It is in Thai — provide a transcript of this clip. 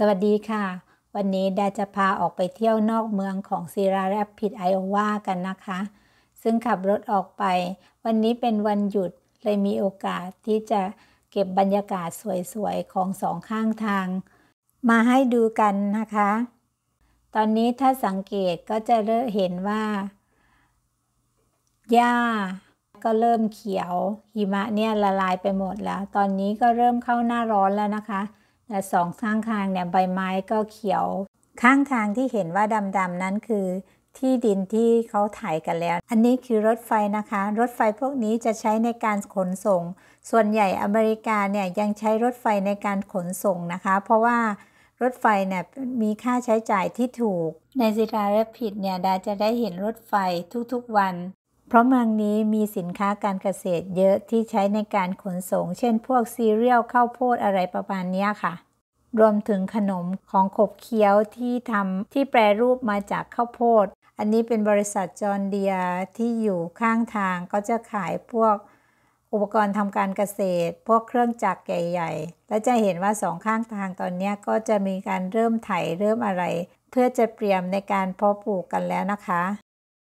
สวัสดีค่ะ วันนี้ดาจะพาออกไปเที่ยวนอกเมืองของซีราแรปพิดไอโอวากันนะคะ ซึ่งขับรถออกไป วันนี้เป็นวันหยุดเลยมีโอกาสที่จะเก็บบรรยากาศสวยๆ ของสองข้างทาง มาให้ดูกันนะคะ ตอนนี้ถ้าสังเกตก็จะเริ่มเห็นว่า หญ้าก็เริ่มเขียวหิมะเนี่ยละลายไปหมดแล้ว ตอนนี้ก็เริ่มเข้าหน้าร้อนแล้วนะคะ แต่สองข้างทางเนี่ยใบไม้ก็เขียว ข้างทางที่เห็นว่าดำๆนั้นคือที่ดินที่เขาถ่ายกันแล้ว อันนี้คือรถไฟนะคะ รถไฟพวกนี้จะใช้ในการขนส่ง ส่วนใหญ่อเมริกาเนี่ยยังใช้รถไฟในการขนส่งนะคะ เพราะว่ารถไฟเนี่ยมีค่าใช้จ่ายที่ถูก ในซิตาเรพิดเนี่ยดาจะได้เห็นรถไฟทุกๆวัน เพราะเมืองนี้มีสินค้าการเกษตรเยอะที่ใช้ในการขนส่ง เช่นพวกซีเรียลข้าวโพดอะไรประมาณนี้ค่ะ รวมถึงขนมของขบเคี้ยวที่ทำที่แปรรูปมาจากข้าวโพด อันนี้เป็นบริษัทจอร์เดียที่อยู่ข้างทางก็จะขายพวกอุปกรณ์ทำการเกษตร พวกเครื่องจักรใหญ่ๆ และจะเห็นว่าสองข้างทางตอนนี้ก็จะมีการเริ่มไถเริ่มอะไร เพื่อจะเตรียมในการเพาะปลูกกันแล้วนะคะ